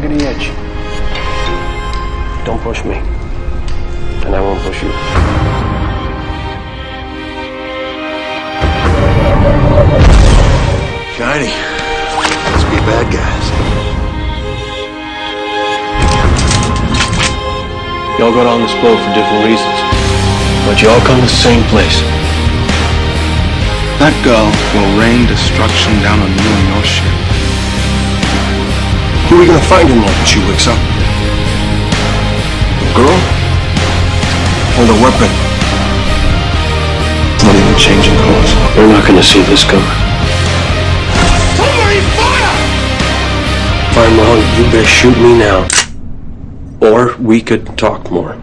raggedy edge. Don't push me, and I won't push you. Shiny. Must be bad guys. Y'all got on this boat for different reasons, but you all come to the same place. That girl will rain destruction down on you and your ship. We gonna find in there when she wakes up? The girl? Or the weapon? Not even changing course. You're not gonna see this coming. If I'm wrong, you better shoot me now. Or we could talk more.